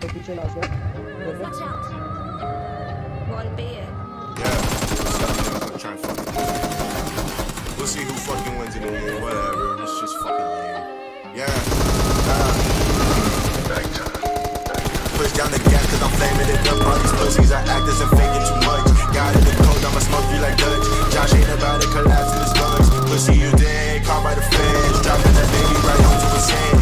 The kitchen as well. Watch out. One beer. Yeah. Trying to fucking. We'll see who fucking wins in the end. Whatever. It's just fucking lame. Yeah. Uh, back time. Push down the gas cause I'm flaming it up. All these pussies are actors and faking too much. Got in the cold, I'ma smoke you like Dutch. Josh ain't about to collapse in his bugs. Pussy you dead, caught by the feds. Dropping that baby right onto his head.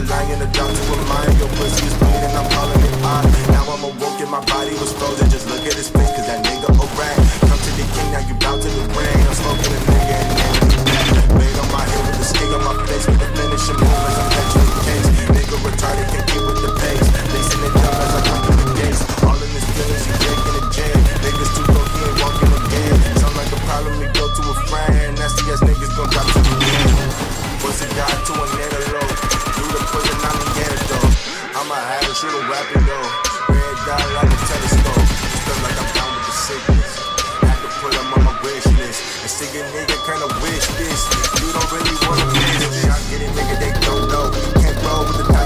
a lion, the doctor with mine Your pussy is bleeding, I'm calling it on Now I'm awoke and my body was frozen. Just look at his face, cause that nigga a rat. Come to the king, now you bow to the ring. I'm smoking a nigga and shit'll wrap it on. Red dot like a telescope. Feel like I'm down with the sickness. I to put them on my wish list. And see a nigga kinda wish this. You don't really wanna wish this. Y'all get it, nigga, they don't know. Can't roll with the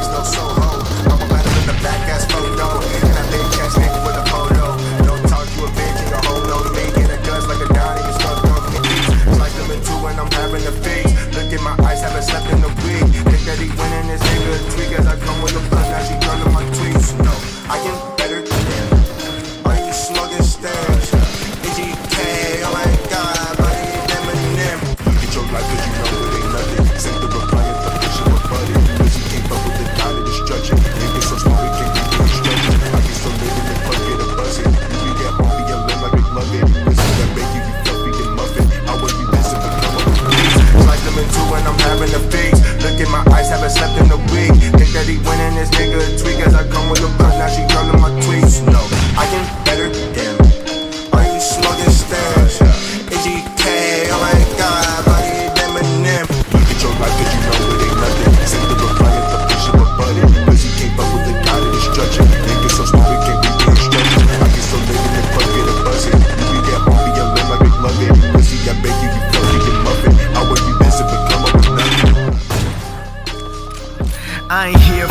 I ain't here